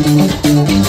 Thank you.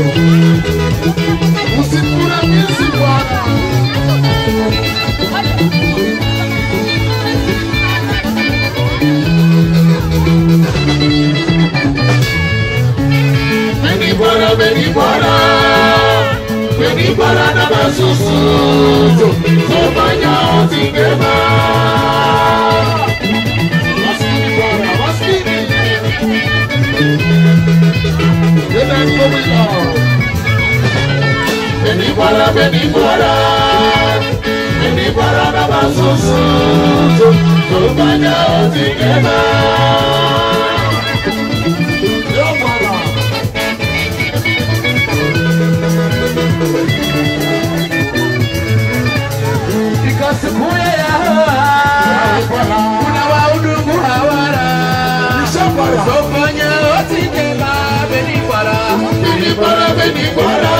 O cintura que se guarda Vem embora, vem embora Vem embora da Sou banhão de queimar kwala beni bora beni bora na basusu tubanya otigema ikasikuya yahoa kuna waudungu hawara sofanya otigema beni para, beni para, beni para.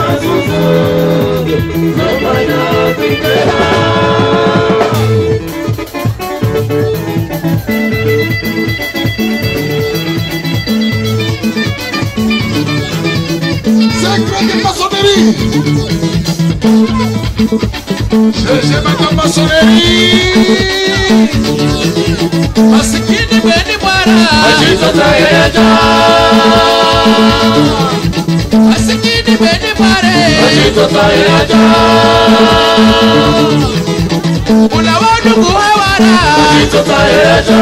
Jeje bagamba soreri Masikini beni bara, Ajizo tayeja Masikini beni bara, Ajizo tayeja Mula wadugu hawara Ajizo tayeja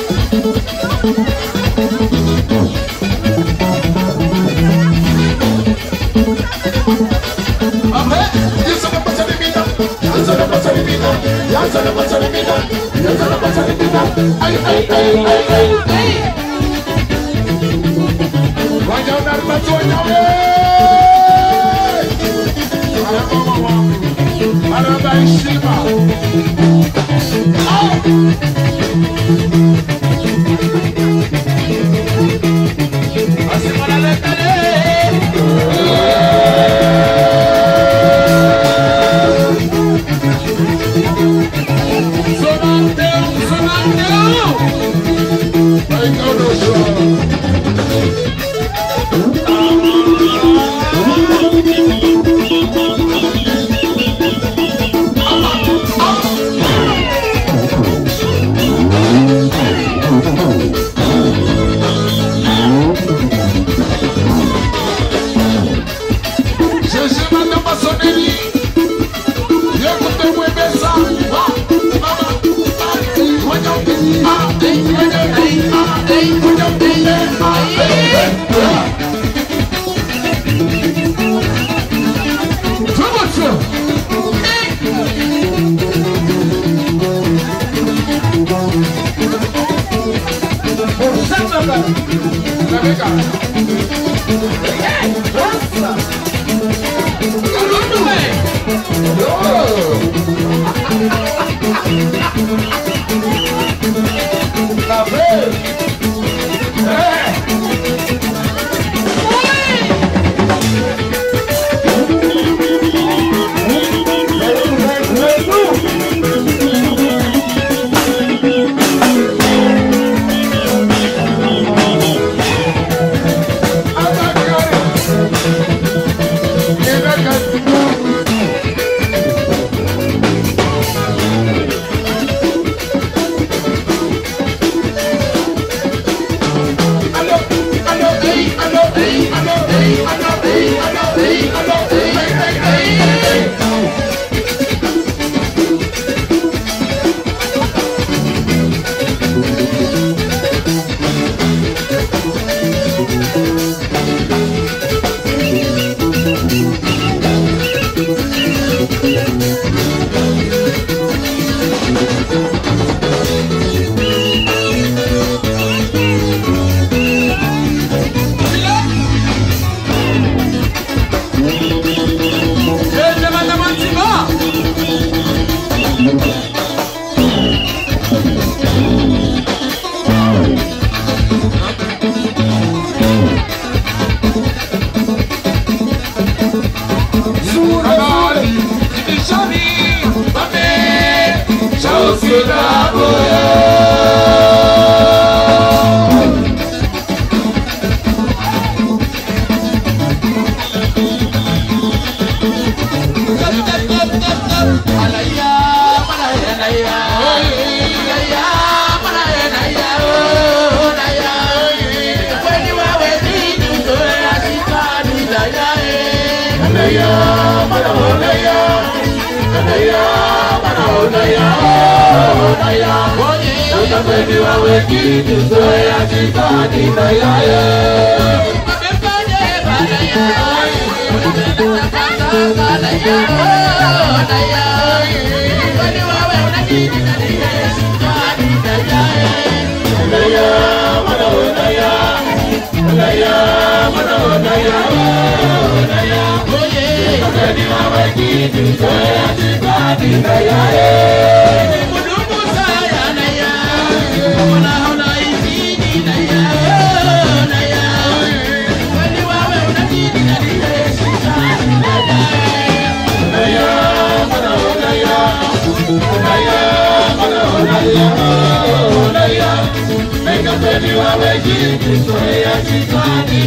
Shiva. Oh! Así para la tarea. Hey! Wọ́nyí ọ̀dọ́gbẹ́ni wé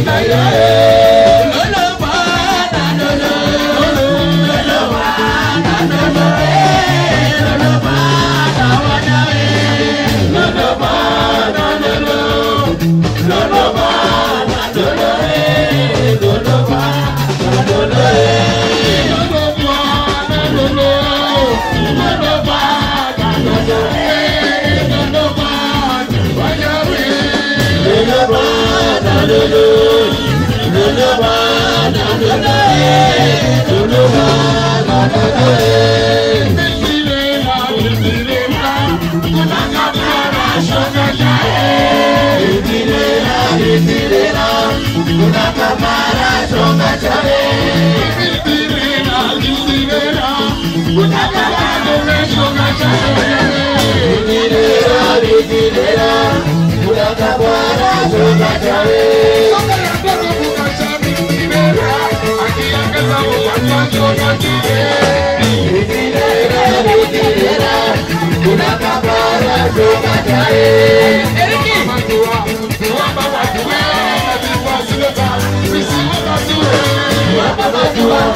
Make up unakamara chonga chale ibirira ibirira unakamara chonga chale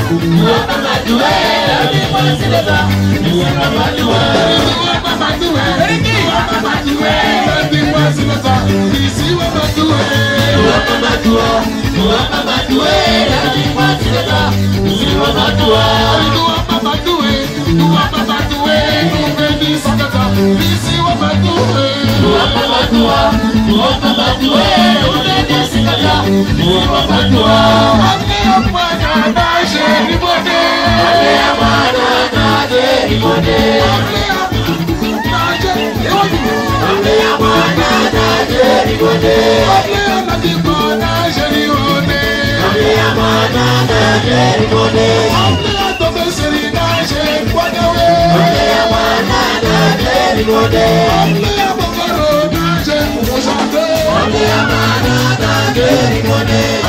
Nuwapa majuwe, oni polisi leba. Nuwapa majuwe, nuwapa majuwe. Nuwapa majuwe, oni polisi leba. Isiwa majuwe. Nuwapa majuwe, nuwapa majuwe. Oni polisi leba. Isiwa majuwe. Nuwapa majuwe, nuwapa majuwe. Nuwapa sakata. Isiwa majuwe. Nuwapa majuwe, nuwapa majuwe. Nuwapa sakata. Isiwa majuwe. Nuwapa majuwe. Bàbá ṣe ìbòdè. Ọ̀lẹ́ àmàlà kàdé ìbòdè. Ọ̀lẹ́ àmàlà kàdé ìbòdè. Ọ̀lẹ́ àmàlà kàdé ìbòdè. Ọ̀lẹ́ àmàlà kàdé ìbòdè. Ọ̀lẹ́ àtọ́fẹ́ sẹ́ni náà ṣe ìpàdéwé. Ọ̀lẹ́ àmàlà kàdé ìbòdè. Ọ̀lẹ́ àmàlà kàdé ìbòdè. Ọ̀lẹ́ àmàlà kàdé ìbòdè.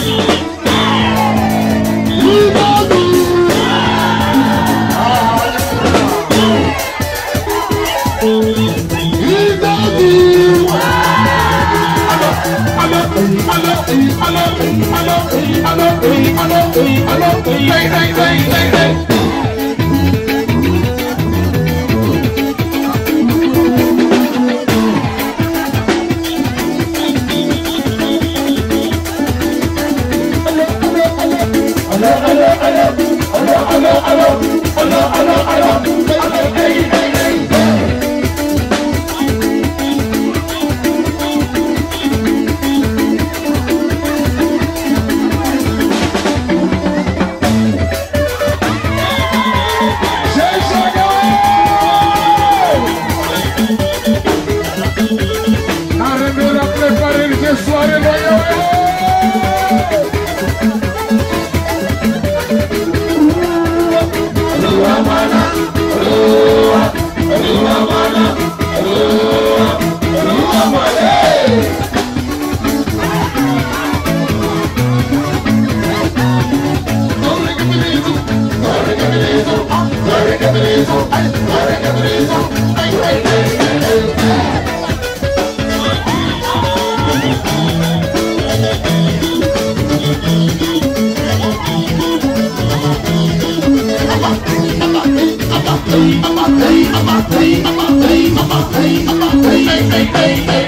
Take my face, hey!